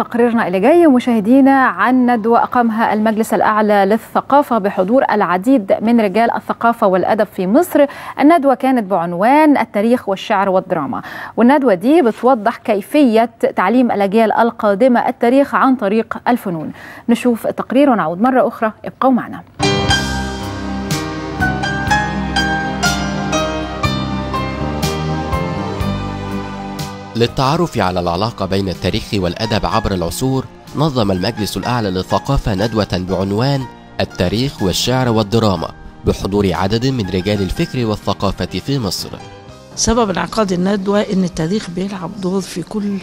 تقريرنا اللي جاي مشاهدينا عن ندوة أقامها المجلس الأعلى للثقافة بحضور العديد من رجال الثقافة والأدب في مصر. الندوة كانت بعنوان التاريخ والشعر والدراما. والندوة دي بتوضح كيفية تعليم الأجيال القادمة التاريخ عن طريق الفنون. نشوف التقرير ونعود مرة أخرى. ابقوا معنا. للتعرف على العلاقة بين التاريخ والأدب عبر العصور نظم المجلس الأعلى للثقافة ندوة بعنوان التاريخ والشعر والدراما بحضور عدد من رجال الفكر والثقافة في مصر. سبب انعقاد الندوة إن التاريخ بيلعب دور في كل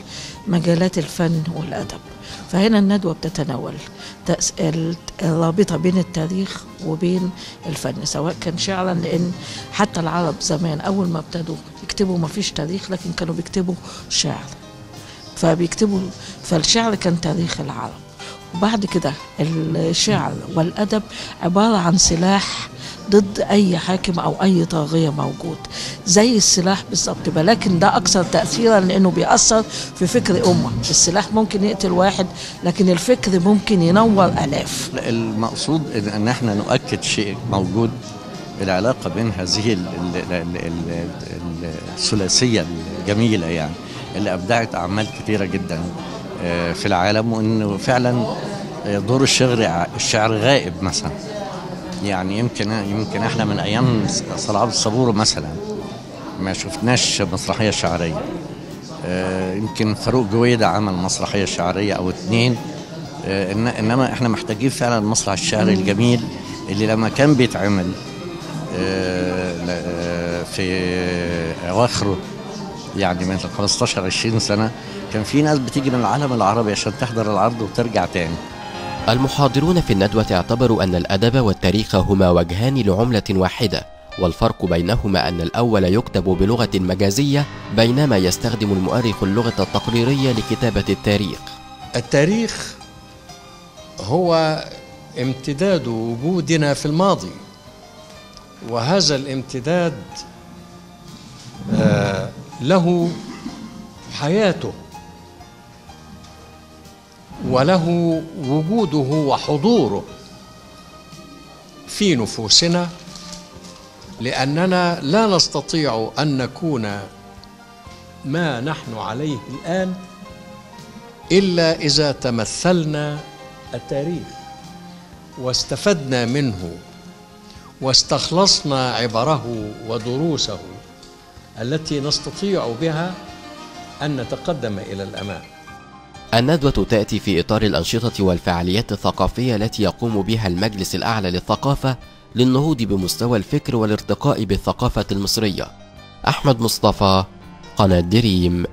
مجالات الفن والأدب. فهنا الندوة بتتناول الرابطة بين التاريخ وبين الفن سواء كان شعرا لأن حتى العرب زمان أول ما ابتدوا يكتبوا ما فيش تاريخ لكن كانوا بيكتبوا شعر. فبيكتبوا فالشعر كان تاريخ العرب. وبعد كده الشعر والأدب عبارة عن سلاح ضد أي حاكم أو أي طاغية موجود زي السلاح بالظبط ولكن ده أكثر تاثيرا لأنه بيأثر في فكر أمة. السلاح ممكن يقتل واحد لكن الفكر ممكن ينور آلاف. المقصود إن إحنا نؤكد شيء موجود العلاقة بين هذه الثلاثية الجميلة يعني اللي أبدعت أعمال كثيرة جدا في العالم وإنه فعلا دور الشعر الشعر غائب مثلا. يعني يمكن يمكن إحنا من أيام صلعاب الصبور مثلا ما شفناش مسرحية شعرية. يمكن فاروق جويدة عمل مسرحية شعرية أو اتنين. إنما إحنا محتاجين فعلا المسرح الشعري الجميل اللي لما كان بيتعمل في أواخره يعني من 15 20 سنة كان في ناس بتيجي من العالم العربي عشان تحضر العرض وترجع تاني. المحاضرون في الندوة اعتبروا أن الأدب والتاريخ هما وجهان لعملة واحدة والفرق بينهما أن الأول يكتب بلغة مجازية بينما يستخدم المؤرخ اللغة التقريرية لكتابة التاريخ. التاريخ هو امتداد وجودنا في الماضي وهذا الامتداد آه له حياته. وله وجوده وحضوره في نفوسنا لأننا لا نستطيع أن نكون ما نحن عليه الآن إلا إذا تمثلنا التاريخ واستفدنا منه واستخلصنا عبره ودروسه التي نستطيع بها أن نتقدم إلى الأمام. الندوة تأتي في إطار الأنشطة والفعاليات الثقافية التي يقوم بها المجلس الأعلى للثقافة للنهوض بمستوى الفكر والارتقاء بالثقافة المصرية. أحمد مصطفى قناة دريم